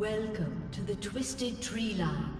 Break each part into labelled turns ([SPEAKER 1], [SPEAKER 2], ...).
[SPEAKER 1] Welcome to the Twisted Tree Line.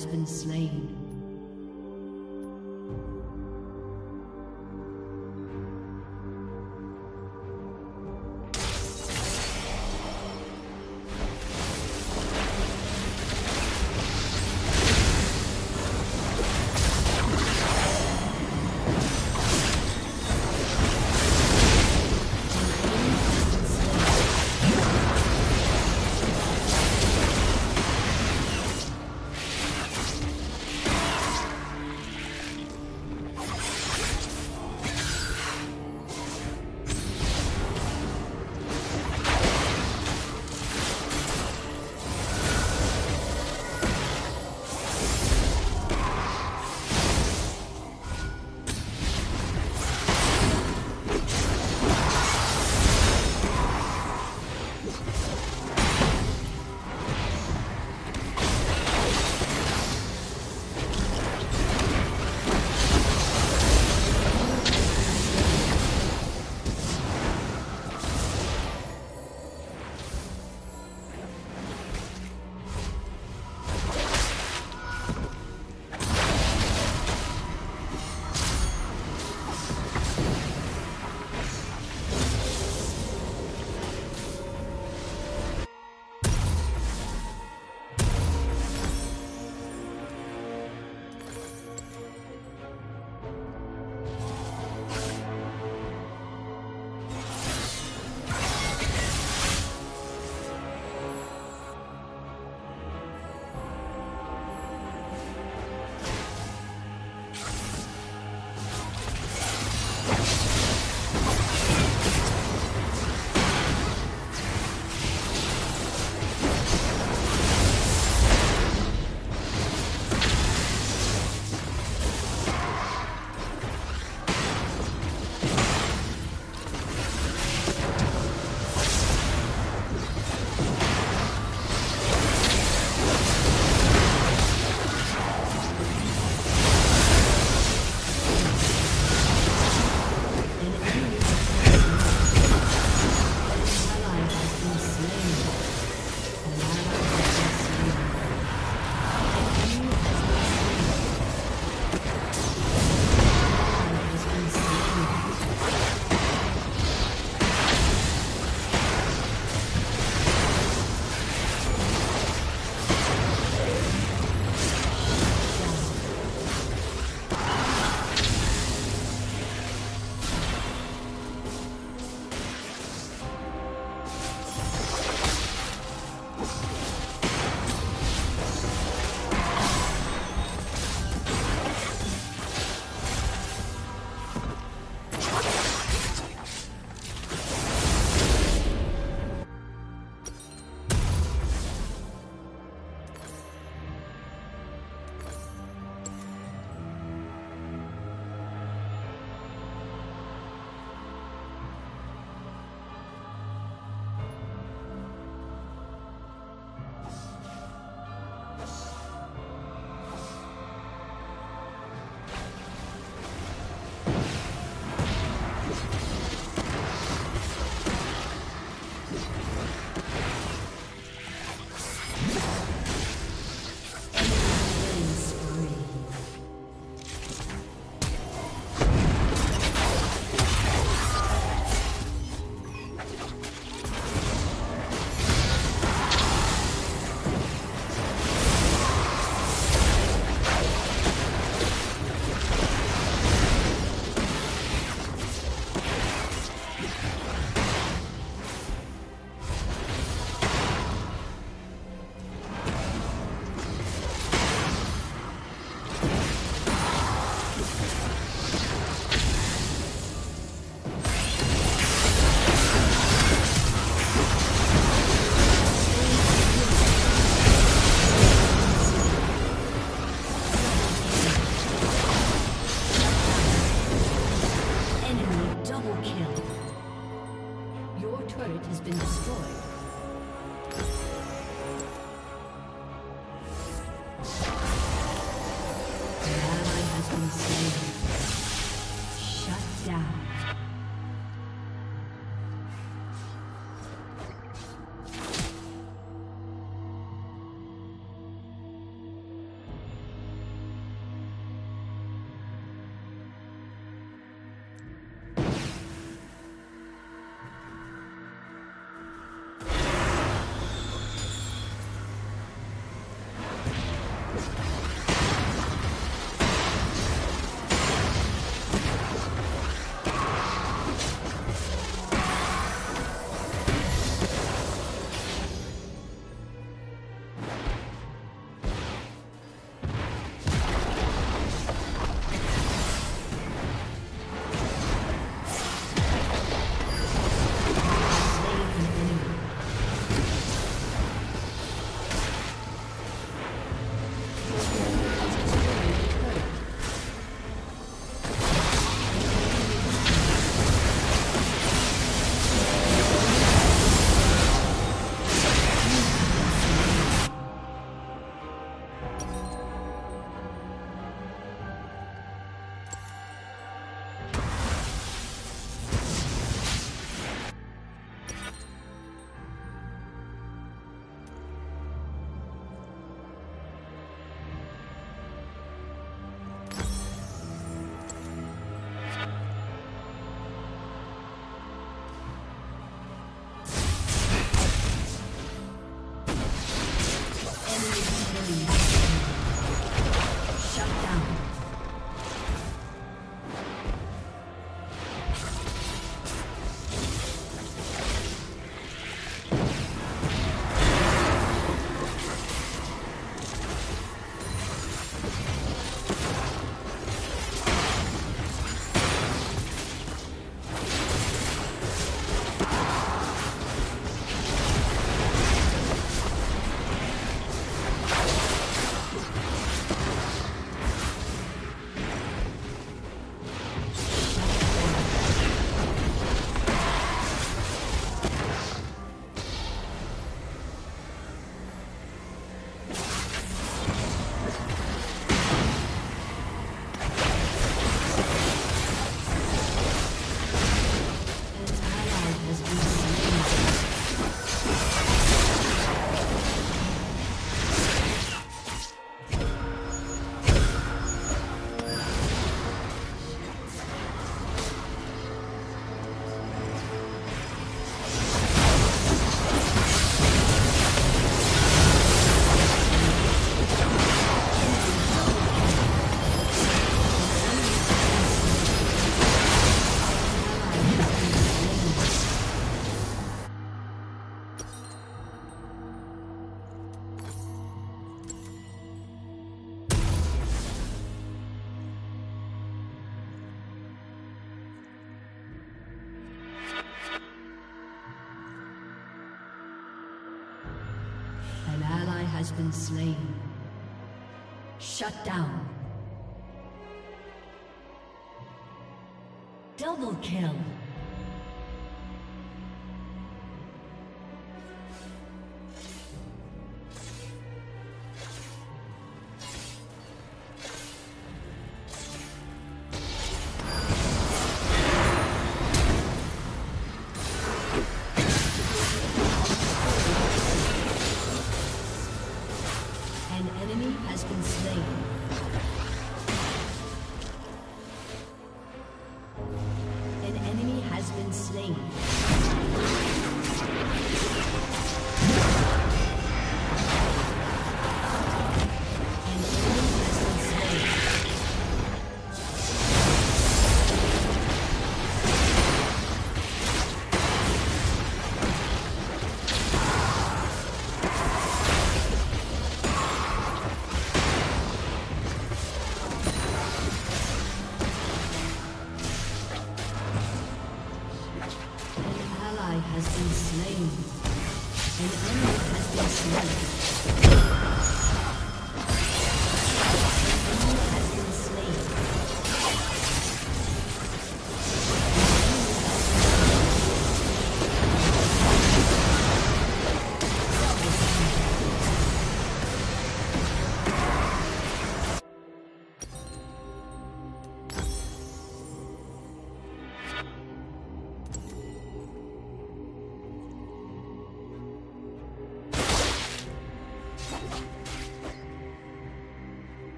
[SPEAKER 1] Has been slain. Slain. Shut down. Double kill.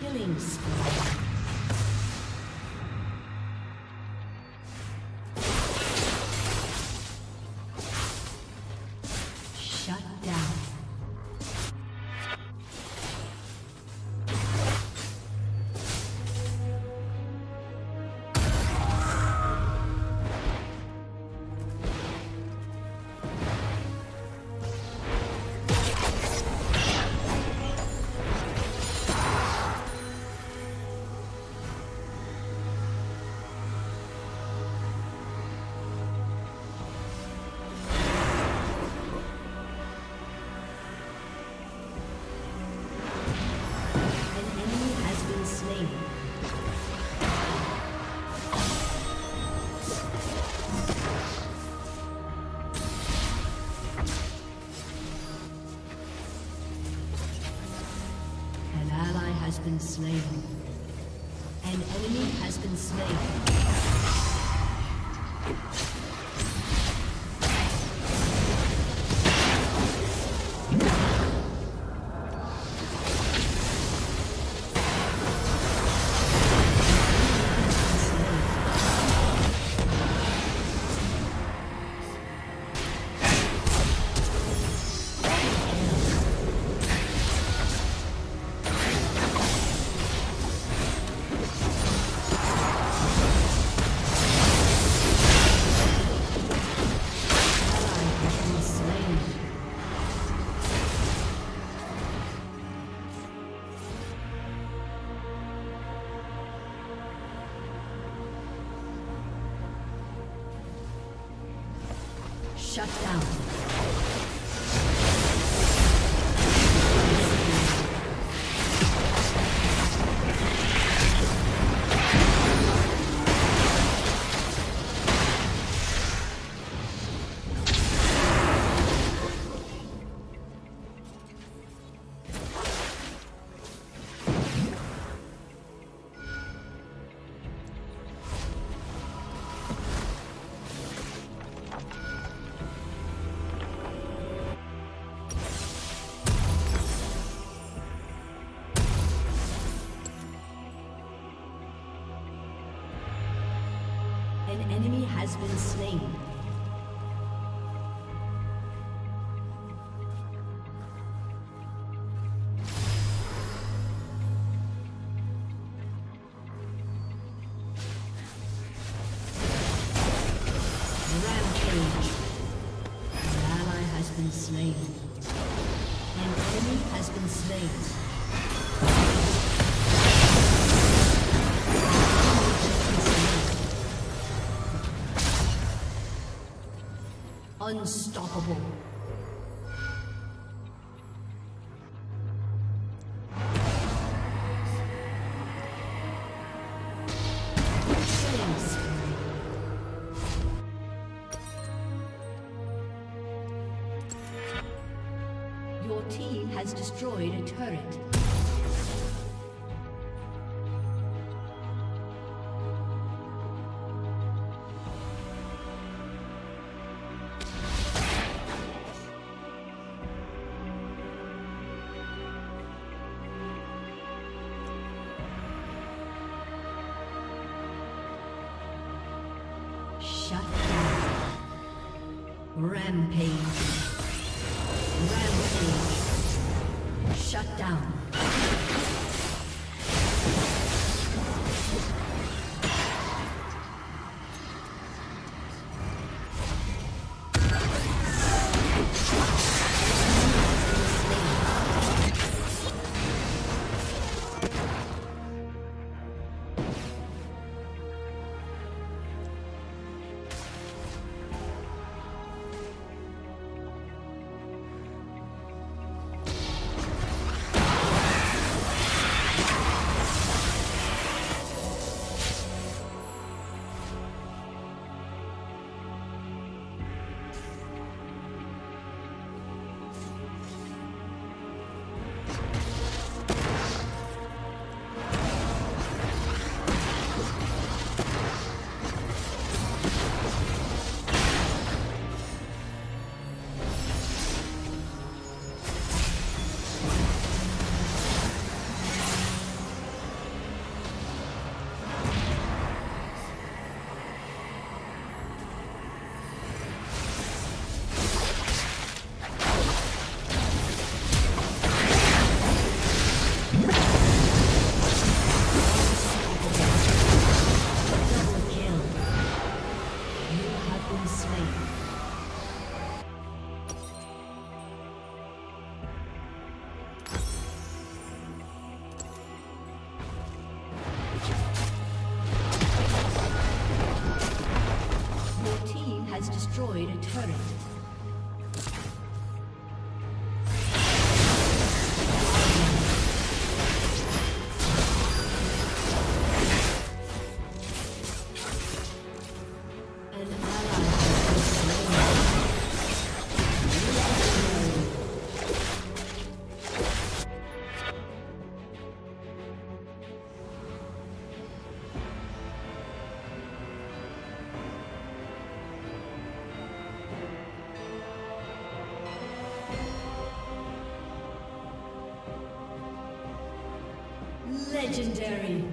[SPEAKER 1] Been slain. has been slain. Unstoppable. Rampage. Rampage. Shut down. turret. Legendary.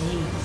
[SPEAKER 1] Slain.